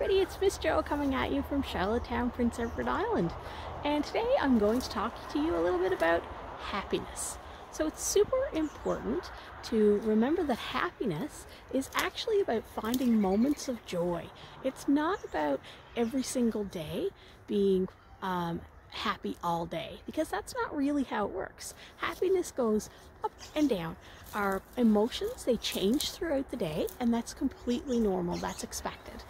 everybody, it's Miss Jo coming at you from Charlottetown, Prince Edward Island. And today I'm going to talk to you a little bit about happiness. So it's super important to remember that happiness is actually about finding moments of joy. It's not about every single day being um, happy all day because that's not really how it works. Happiness goes up and down. Our emotions, they change throughout the day and that's completely normal. That's expected.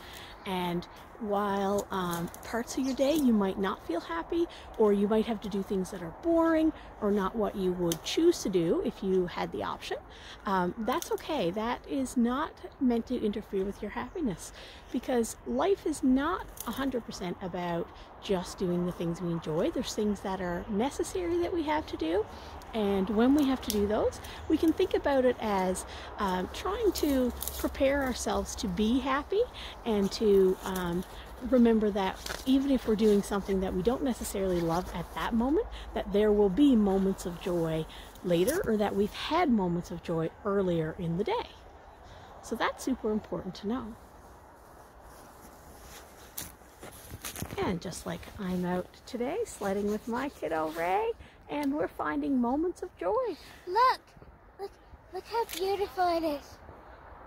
And while um, parts of your day you might not feel happy or you might have to do things that are boring or not what you would choose to do if you had the option um, that's okay. That is not meant to interfere with your happiness because life is not 100% about just doing the things we enjoy. There's things that are necessary that we have to do and when we have to do those, we can think about it as um, trying to prepare ourselves to be happy and um, remember that even if we're doing something that we don't necessarily love at that moment, that there will be moments of joy later or that we've had moments of joy earlier in the day. So that's super important to know. And just like I'm out today sledding with my kiddo Ray, and we're finding moments of joy. Look, look, look how beautiful it is.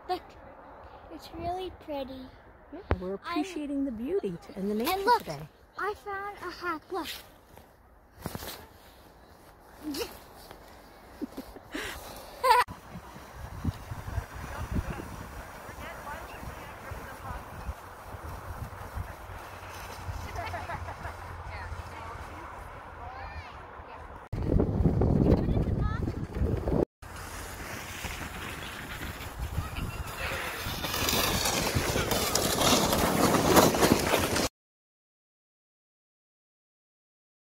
Look, it's really pretty. Yeah, we're appreciating I'm, the beauty and the nature and look, today. I found a hack. Look.